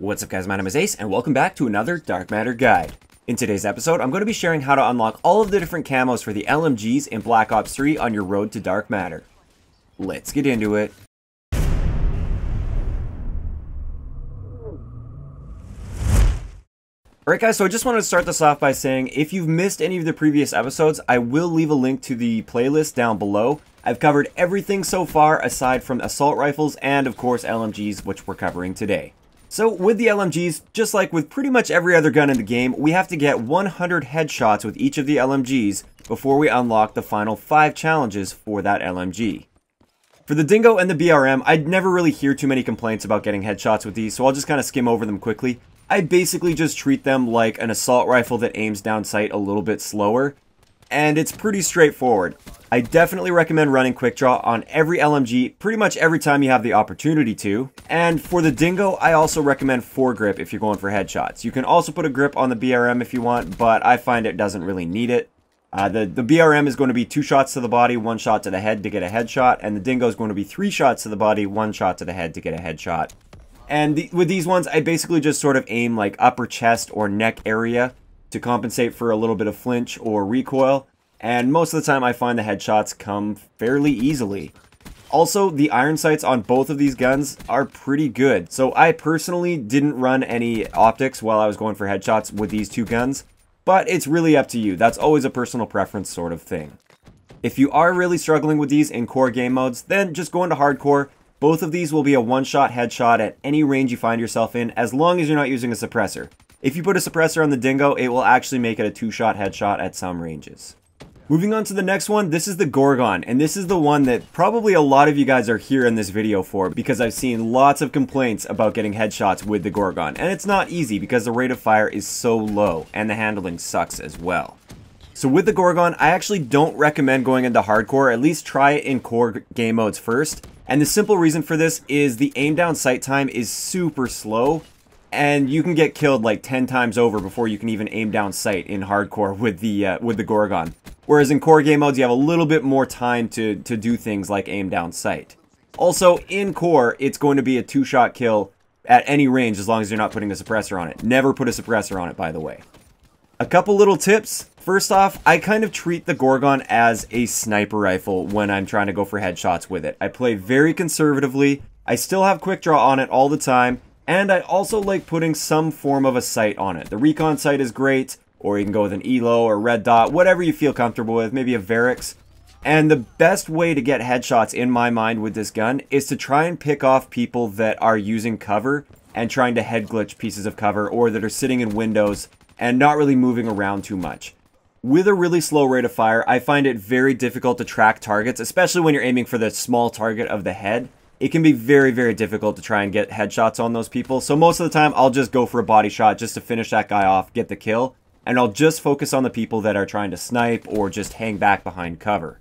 What's up guys, my name is Ace, and welcome back to another Dark Matter Guide. In today's episode, I'm going to be sharing how to unlock all of the different camos for the LMGs in Black Ops 3 on your road to Dark Matter. Let's get into it. Alright guys, so I just wanted to start this off by saying, if you've missed any of the previous episodes, I will leave a link to the playlist down below. I've covered everything so far aside from assault rifles and of course LMGs, which we're covering today. So with the LMGs, just like with pretty much every other gun in the game, we have to get 100 headshots with each of the LMGs before we unlock the final 5 challenges for that LMG. For the Dingo and the BRM, I'd never really hear too many complaints about getting headshots with these, so I'll just kind of skim over them quickly. I basically just treat them like an assault rifle that aims down sight a little bit slower, and it's pretty straightforward. I definitely recommend running quick draw on every LMG pretty much every time you have the opportunity to. And for the Dingo, I also recommend foregrip if you're going for headshots. You can also put a grip on the BRM if you want, but I find it doesn't really need it. Uh, the, the BRM is going to be two shots to the body, one shot to the head to get a headshot, and the Dingo is going to be three shots to the body, one shot to the head to get a headshot. And the, with these ones, I basically just sort of aim like upper chest or neck area to compensate for a little bit of flinch or recoil. And most of the time I find the headshots come fairly easily. Also, the iron sights on both of these guns are pretty good. So I personally didn't run any optics while I was going for headshots with these two guns. But it's really up to you. That's always a personal preference sort of thing. If you are really struggling with these in core game modes, then just go into hardcore both of these will be a one-shot headshot at any range you find yourself in, as long as you're not using a suppressor. If you put a suppressor on the Dingo, it will actually make it a two-shot headshot at some ranges. Moving on to the next one, this is the Gorgon, and this is the one that probably a lot of you guys are here in this video for because I've seen lots of complaints about getting headshots with the Gorgon, and it's not easy because the rate of fire is so low, and the handling sucks as well. So with the Gorgon, I actually don't recommend going into hardcore, at least try it in core game modes first, and the simple reason for this is the aim down sight time is super slow and you can get killed like 10 times over before you can even aim down sight in hardcore with the uh, with the Gorgon. Whereas in core game modes you have a little bit more time to to do things like aim down sight. Also in core it's going to be a two-shot kill at any range as long as you're not putting a suppressor on it. Never put a suppressor on it by the way. A couple little tips First off, I kind of treat the Gorgon as a sniper rifle when I'm trying to go for headshots with it. I play very conservatively, I still have quick draw on it all the time, and I also like putting some form of a sight on it. The recon sight is great, or you can go with an ELO or red dot, whatever you feel comfortable with, maybe a Varix. And the best way to get headshots in my mind with this gun is to try and pick off people that are using cover and trying to head glitch pieces of cover or that are sitting in windows and not really moving around too much. With a really slow rate of fire, I find it very difficult to track targets, especially when you're aiming for the small target of the head. It can be very, very difficult to try and get headshots on those people. So most of the time, I'll just go for a body shot just to finish that guy off, get the kill, and I'll just focus on the people that are trying to snipe or just hang back behind cover.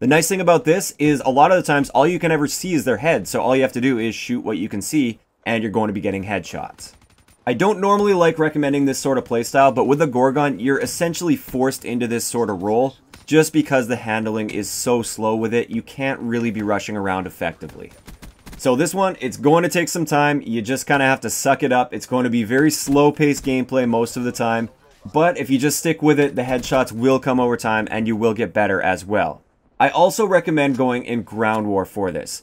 The nice thing about this is a lot of the times all you can ever see is their head, so all you have to do is shoot what you can see, and you're going to be getting headshots. I don't normally like recommending this sort of playstyle, but with the Gorgon, you're essentially forced into this sort of role just because the handling is so slow with it, you can't really be rushing around effectively. So this one, it's going to take some time. You just kind of have to suck it up. It's going to be very slow-paced gameplay most of the time. But if you just stick with it, the headshots will come over time and you will get better as well. I also recommend going in Ground War for this.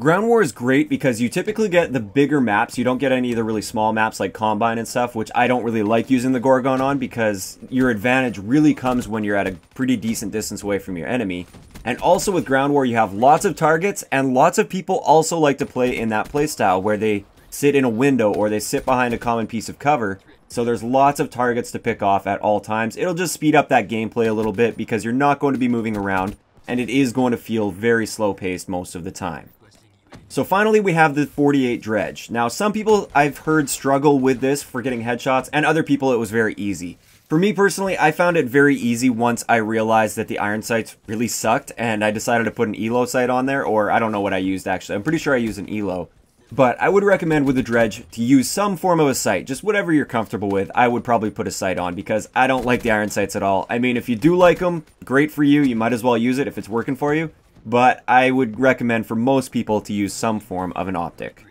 Ground War is great because you typically get the bigger maps. You don't get any of the really small maps like Combine and stuff, which I don't really like using the Gorgon on because your advantage really comes when you're at a pretty decent distance away from your enemy. And also with Ground War, you have lots of targets, and lots of people also like to play in that playstyle where they sit in a window or they sit behind a common piece of cover. So there's lots of targets to pick off at all times. It'll just speed up that gameplay a little bit because you're not going to be moving around, and it is going to feel very slow paced most of the time. So finally we have the 48 Dredge. Now some people I've heard struggle with this for getting headshots and other people it was very easy. For me personally, I found it very easy once I realized that the iron sights really sucked and I decided to put an ELO sight on there or I don't know what I used actually. I'm pretty sure I used an ELO. But I would recommend with the dredge to use some form of a sight, just whatever you're comfortable with. I would probably put a sight on because I don't like the iron sights at all. I mean, if you do like them, great for you. You might as well use it if it's working for you but I would recommend for most people to use some form of an optic.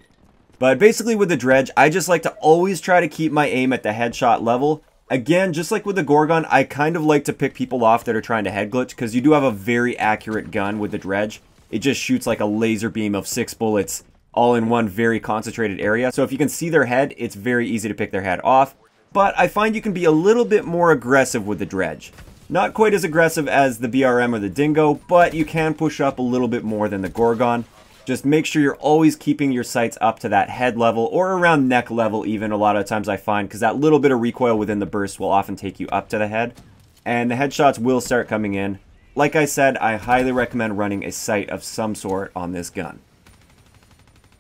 But basically with the Dredge, I just like to always try to keep my aim at the headshot level. Again, just like with the Gorgon, I kind of like to pick people off that are trying to head glitch because you do have a very accurate gun with the Dredge. It just shoots like a laser beam of six bullets all in one very concentrated area. So if you can see their head, it's very easy to pick their head off. But I find you can be a little bit more aggressive with the Dredge. Not quite as aggressive as the BRM or the Dingo, but you can push up a little bit more than the Gorgon. Just make sure you're always keeping your sights up to that head level or around neck level even a lot of times I find because that little bit of recoil within the burst will often take you up to the head. And the headshots will start coming in. Like I said, I highly recommend running a sight of some sort on this gun.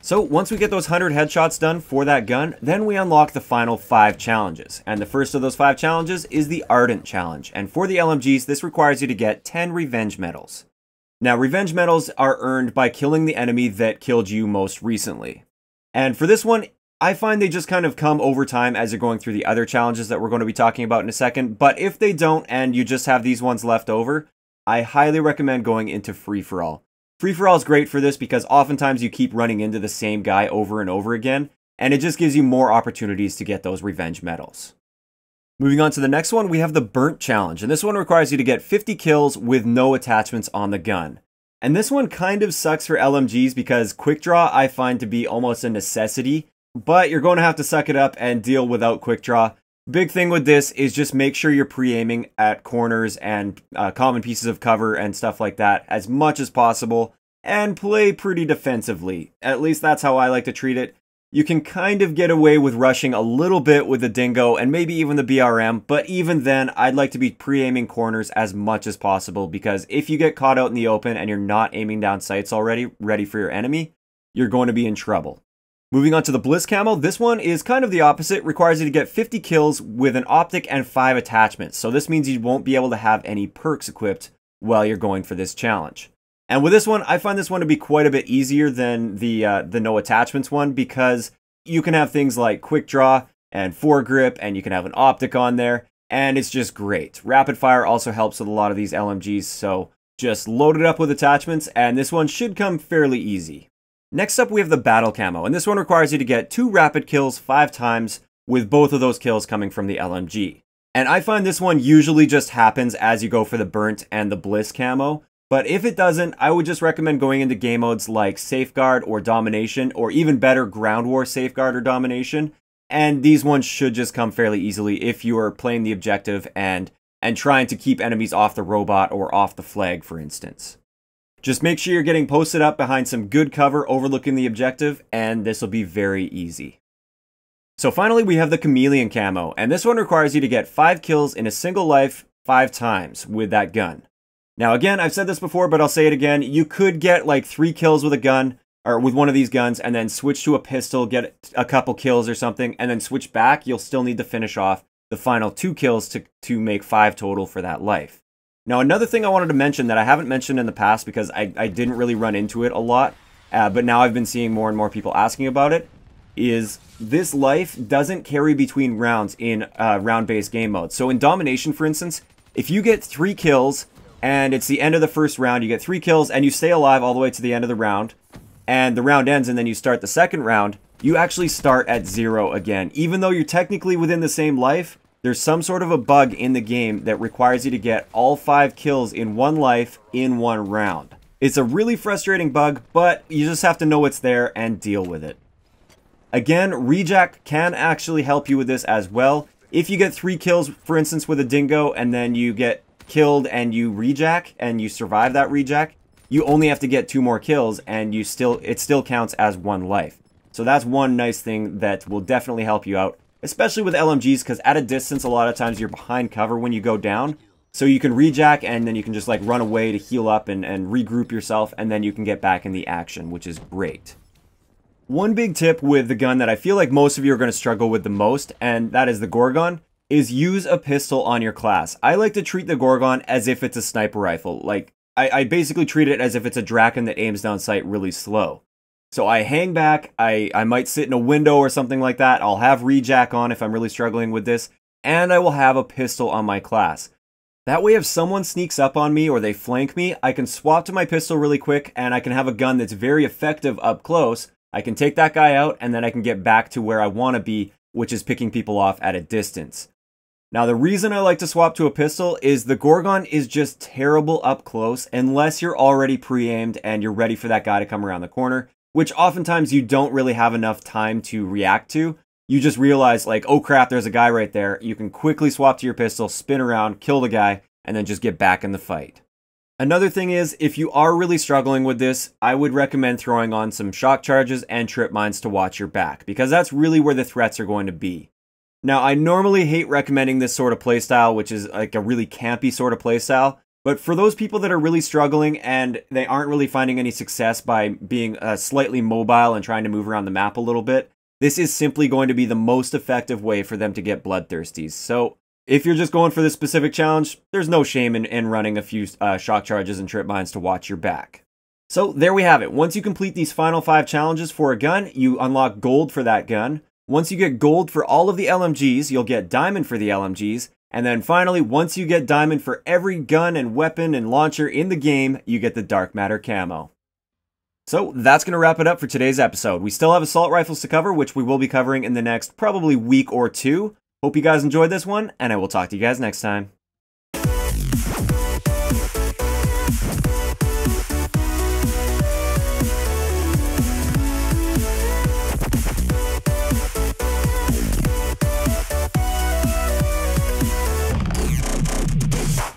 So once we get those 100 headshots done for that gun, then we unlock the final 5 challenges. And the first of those 5 challenges is the Ardent Challenge. And for the LMGs, this requires you to get 10 revenge medals. Now, revenge medals are earned by killing the enemy that killed you most recently. And for this one, I find they just kind of come over time as you're going through the other challenges that we're going to be talking about in a second. But if they don't and you just have these ones left over, I highly recommend going into Free For All. Free For All is great for this because oftentimes you keep running into the same guy over and over again, and it just gives you more opportunities to get those revenge medals. Moving on to the next one, we have the Burnt Challenge, and this one requires you to get 50 kills with no attachments on the gun. And this one kind of sucks for LMGs because Quick Draw I find to be almost a necessity, but you're going to have to suck it up and deal without Quick Draw. Big thing with this is just make sure you're pre-aiming at corners and uh, common pieces of cover and stuff like that as much as possible and play pretty defensively. At least that's how I like to treat it. You can kind of get away with rushing a little bit with the Dingo and maybe even the BRM, but even then, I'd like to be pre-aiming corners as much as possible because if you get caught out in the open and you're not aiming down sights already, ready for your enemy, you're going to be in trouble. Moving on to the Bliss Camo, this one is kind of the opposite, requires you to get 50 kills with an optic and 5 attachments, so this means you won't be able to have any perks equipped while you're going for this challenge. And with this one, I find this one to be quite a bit easier than the uh, the no attachments one because you can have things like quick draw and foregrip, and you can have an optic on there, and it's just great. Rapid fire also helps with a lot of these LMGs, so just load it up with attachments, and this one should come fairly easy. Next up, we have the battle camo, and this one requires you to get two rapid kills five times, with both of those kills coming from the LMG. And I find this one usually just happens as you go for the burnt and the bliss camo, but if it doesn't, I would just recommend going into game modes like Safeguard or Domination, or even better, Ground War Safeguard or Domination. And these ones should just come fairly easily if you are playing the objective and and trying to keep enemies off the robot or off the flag, for instance. Just make sure you're getting posted up behind some good cover overlooking the objective, and this will be very easy. So finally, we have the Chameleon Camo, and this one requires you to get 5 kills in a single life 5 times with that gun. Now, again, I've said this before, but I'll say it again. You could get like three kills with a gun or with one of these guns and then switch to a pistol, get a couple kills or something, and then switch back. You'll still need to finish off the final two kills to, to make five total for that life. Now, another thing I wanted to mention that I haven't mentioned in the past because I, I didn't really run into it a lot, uh, but now I've been seeing more and more people asking about it, is this life doesn't carry between rounds in uh, round-based game mode. So in Domination, for instance, if you get three kills and it's the end of the first round. You get three kills, and you stay alive all the way to the end of the round. And the round ends, and then you start the second round. You actually start at zero again. Even though you're technically within the same life, there's some sort of a bug in the game that requires you to get all five kills in one life in one round. It's a really frustrating bug, but you just have to know it's there and deal with it. Again, Rejack can actually help you with this as well. If you get three kills, for instance, with a dingo, and then you get killed and you rejack and you survive that rejack, you only have to get two more kills and you still it still counts as one life. So that's one nice thing that will definitely help you out, especially with LMGs because at a distance a lot of times you're behind cover when you go down. So you can rejack and then you can just like run away to heal up and, and regroup yourself and then you can get back in the action, which is great. One big tip with the gun that I feel like most of you are going to struggle with the most, and that is the Gorgon, is use a pistol on your class. I like to treat the Gorgon as if it's a sniper rifle. Like, I, I basically treat it as if it's a Drakon that aims down sight really slow. So I hang back, I, I might sit in a window or something like that, I'll have rejack on if I'm really struggling with this, and I will have a pistol on my class. That way if someone sneaks up on me or they flank me, I can swap to my pistol really quick and I can have a gun that's very effective up close. I can take that guy out and then I can get back to where I want to be, which is picking people off at a distance. Now, the reason I like to swap to a pistol is the Gorgon is just terrible up close unless you're already pre aimed and you're ready for that guy to come around the corner, which oftentimes you don't really have enough time to react to. You just realize, like, oh crap, there's a guy right there. You can quickly swap to your pistol, spin around, kill the guy, and then just get back in the fight. Another thing is, if you are really struggling with this, I would recommend throwing on some shock charges and trip mines to watch your back, because that's really where the threats are going to be. Now, I normally hate recommending this sort of playstyle, which is like a really campy sort of playstyle. But for those people that are really struggling and they aren't really finding any success by being uh, slightly mobile and trying to move around the map a little bit, this is simply going to be the most effective way for them to get bloodthirsties. So if you're just going for this specific challenge, there's no shame in, in running a few uh, shock charges and trip mines to watch your back. So there we have it. Once you complete these final five challenges for a gun, you unlock gold for that gun. Once you get gold for all of the LMGs, you'll get diamond for the LMGs. And then finally, once you get diamond for every gun and weapon and launcher in the game, you get the Dark Matter camo. So that's going to wrap it up for today's episode. We still have assault rifles to cover, which we will be covering in the next probably week or two. Hope you guys enjoyed this one, and I will talk to you guys next time.